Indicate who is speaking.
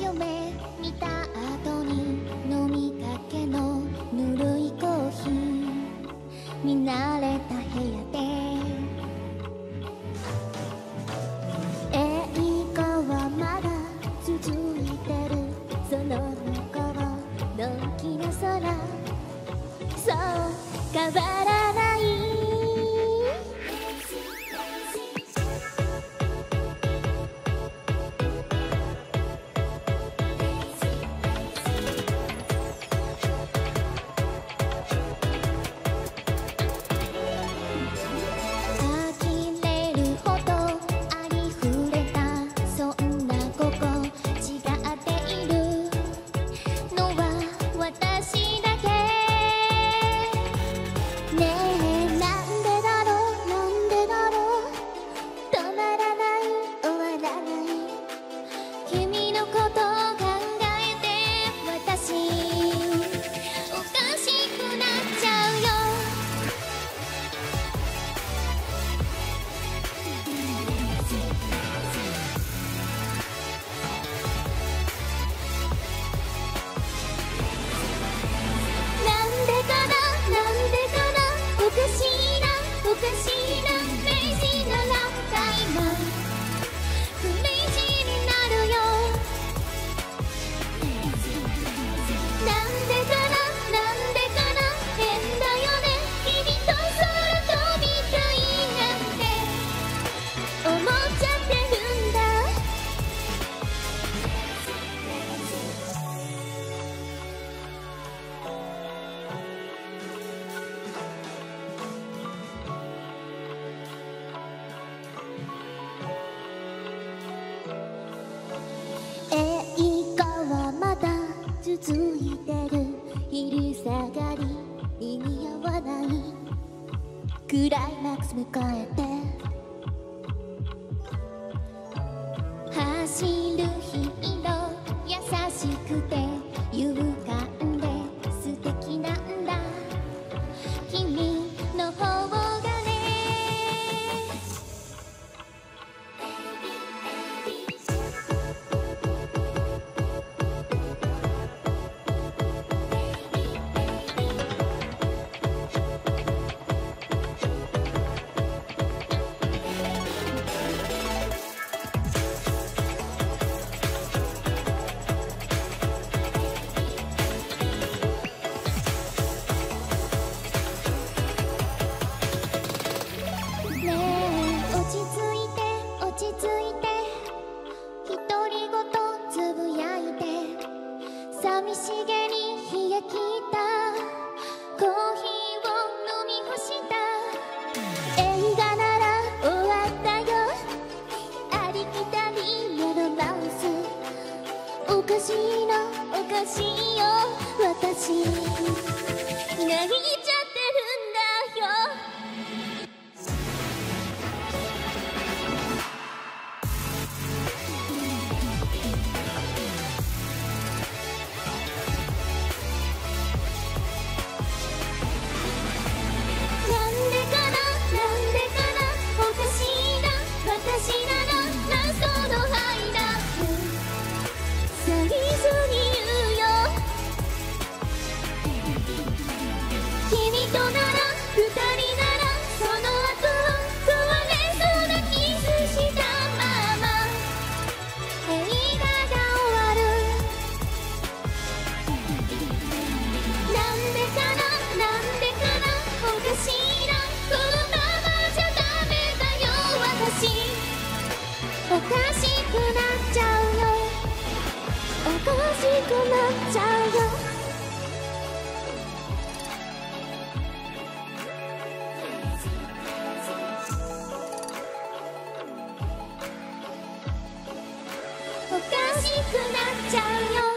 Speaker 1: 夢見た後に飲みかけのぬるいコーヒー見慣れた部屋で。えい画はまだ続いてる。その心のきな空。そう変わクライマックス迎えて走る日々しいのおかしいよ。私人。くなっちゃうよ